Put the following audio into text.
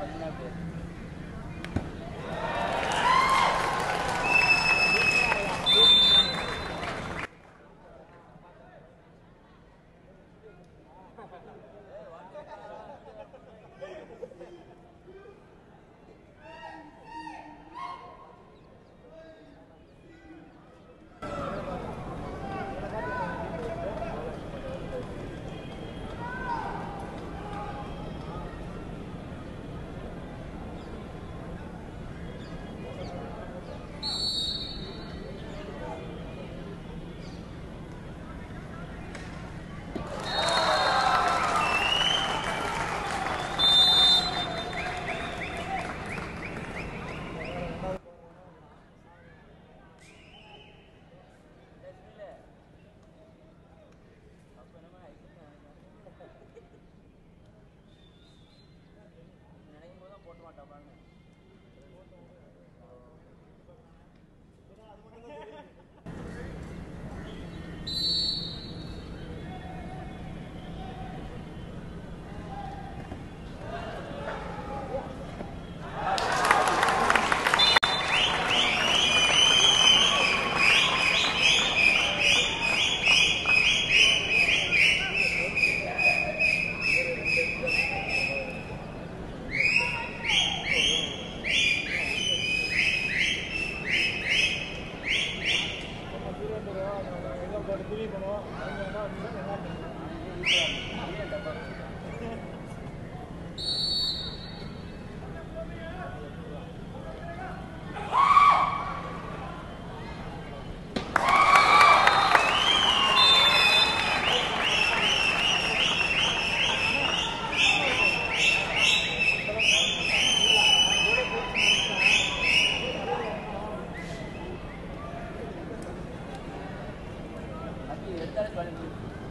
만나고. போட்டு துணி பண்ணுவோம் gar nicht, weil ich